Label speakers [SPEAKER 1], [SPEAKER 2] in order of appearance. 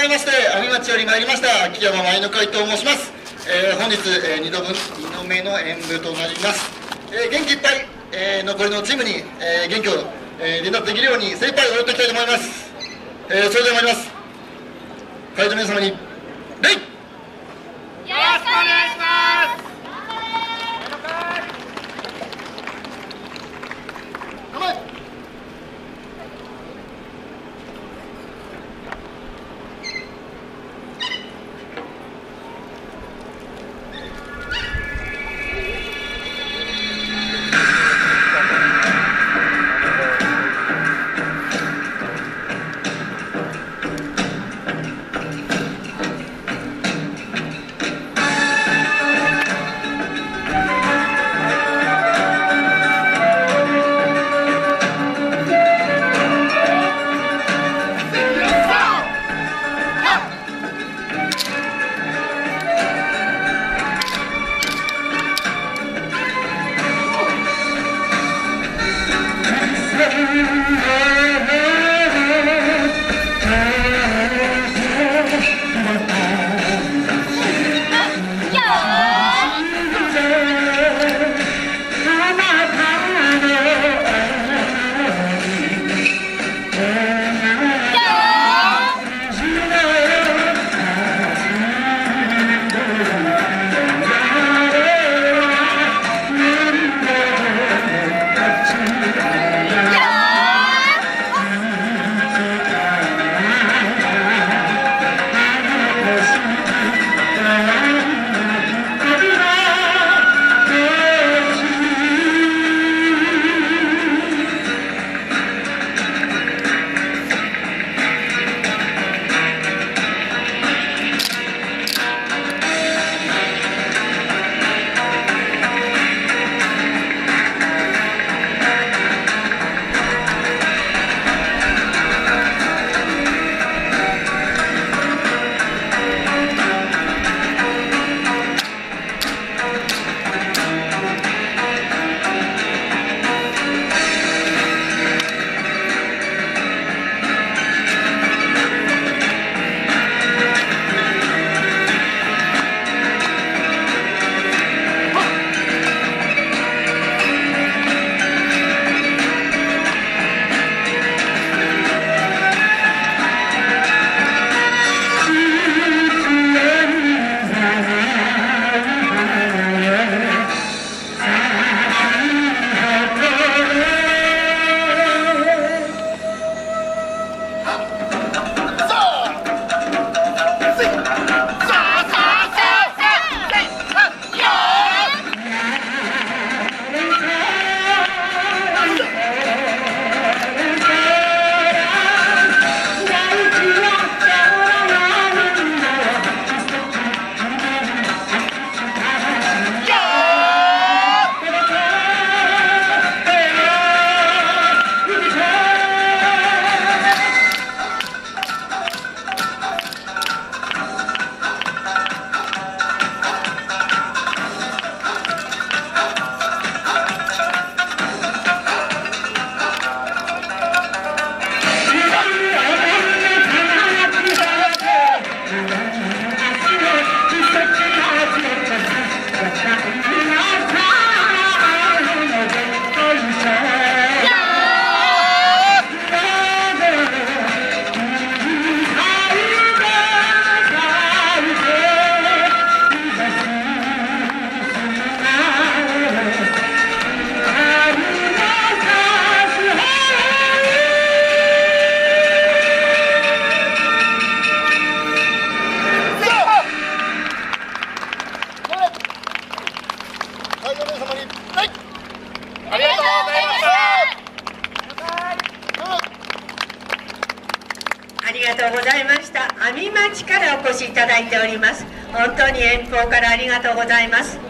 [SPEAKER 1] 改めまして阿見町より参りました木山舞の会と申します、えー本日、え2度分2度目の演舞となります、えー元気いっぱい、えー残りのチームに、えー元気を、えー伝達できるように精一杯踊っていきたいと思います、えーそれでは参ります。会場の皆様に礼
[SPEAKER 2] ありがとうございました。
[SPEAKER 3] 網町からお越しいただいております。本当に遠方からありがとうございます。